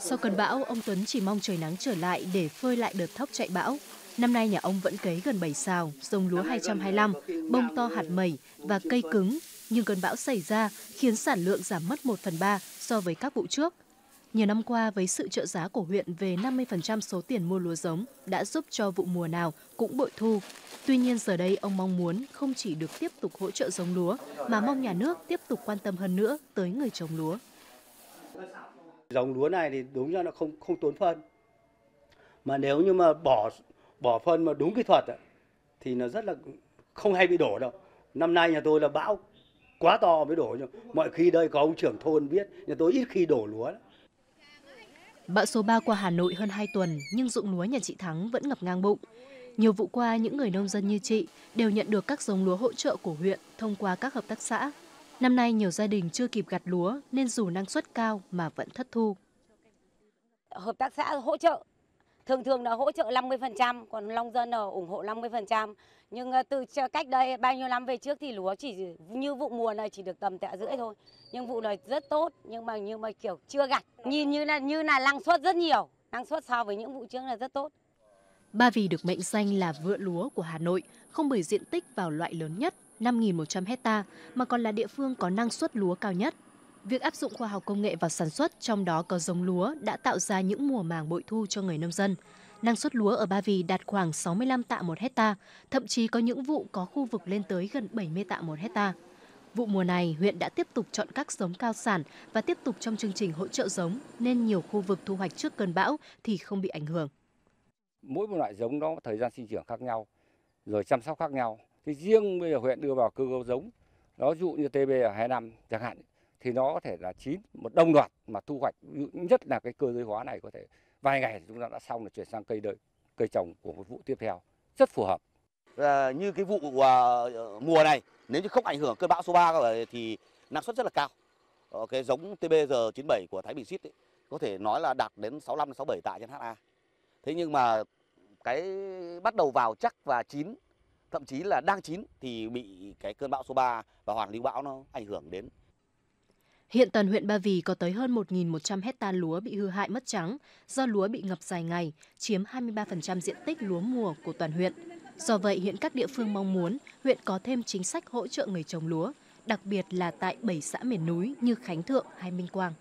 Sau cơn bão, ông Tuấn chỉ mong trời nắng trở lại để phơi lại đợt thóc chạy bão. Năm nay nhà ông vẫn cấy gần 7 xào, dông lúa 225, bông to hạt mẩy và cây cứng. Nhưng cơn bão xảy ra khiến sản lượng giảm mất 1 phần 3 so với các vụ trước. Nhiều năm qua, với sự trợ giá của huyện về 50% số tiền mua lúa giống đã giúp cho vụ mùa nào cũng bội thu. Tuy nhiên giờ đây ông mong muốn không chỉ được tiếp tục hỗ trợ giống lúa, mà mong nhà nước tiếp tục quan tâm hơn nữa tới người trồng lúa. Giống lúa này thì đúng ra nó không không tốn phân. Mà nếu như mà bỏ bỏ phân mà đúng kỹ thuật thì nó rất là không hay bị đổ đâu. Năm nay nhà tôi là bão quá to mới đổ. Mọi khi đây có ông trưởng thôn biết, nhà tôi ít khi đổ lúa. Bão số 3 qua Hà Nội hơn 2 tuần nhưng dụng lúa nhà chị Thắng vẫn ngập ngang bụng. Nhiều vụ qua, những người nông dân như chị đều nhận được các giống lúa hỗ trợ của huyện thông qua các hợp tác xã. Năm nay nhiều gia đình chưa kịp gặt lúa nên dù năng suất cao mà vẫn thất thu. Hợp tác xã hỗ trợ thường thường là hỗ trợ 50%, còn nông dân là ủng hộ 50%. Nhưng ờ, từ cách đây bao nhiêu năm về trước thì lúa chỉ như vụ mùa này chỉ được tầm tạ rưỡi thôi. Nhưng vụ này rất tốt nhưng mà nhưng mà kiểu chưa gặt. Nhìn như là như là năng suất rất nhiều, năng suất so với những vụ trước là rất tốt. Ba Vì được mệnh danh là vựa lúa của Hà Nội, không bởi diện tích vào loại lớn nhất 5.100 hecta mà còn là địa phương có năng suất lúa cao nhất. Việc áp dụng khoa học công nghệ vào sản xuất, trong đó có giống lúa, đã tạo ra những mùa màng bội thu cho người nông dân. Năng suất lúa ở Ba Vì đạt khoảng 65 tạ một hecta, thậm chí có những vụ có khu vực lên tới gần 70 tạ một hecta. Vụ mùa này, huyện đã tiếp tục chọn các giống cao sản và tiếp tục trong chương trình hỗ trợ giống, nên nhiều khu vực thu hoạch trước cơn bão thì không bị ảnh hưởng. Mỗi một loại giống đó thời gian sinh trưởng khác nhau, rồi chăm sóc khác nhau. Thì riêng bây giờ huyện đưa vào cơ cấu giống, nó dụ như TB ở hai năm chẳng hạn, thì nó có thể là chín một đông loạt mà thu hoạch. Nhất là cái cơ giới hóa này có thể vài ngày chúng ta đã xong là chuyển sang cây đợi cây trồng của một vụ tiếp theo rất phù hợp. À, như cái vụ à, mùa này nếu như không ảnh hưởng cơn bão số 3 thì năng suất rất là cao. Ờ, cái giống TBR 97 của Thái Bình Xít có thể nói là đạt đến 65 67 tạ trên ha thế nhưng mà cái bắt đầu vào chắc và chín thậm chí là đang chín thì bị cái cơn bão số 3 và hoàn lưu bão nó ảnh hưởng đến Hiện toàn huyện Ba Vì có tới hơn 1.100 hecta lúa bị hư hại mất trắng do lúa bị ngập dài ngày, chiếm 23% diện tích lúa mùa của toàn huyện. Do vậy, hiện các địa phương mong muốn huyện có thêm chính sách hỗ trợ người trồng lúa, đặc biệt là tại 7 xã miền núi như Khánh Thượng hay Minh Quang.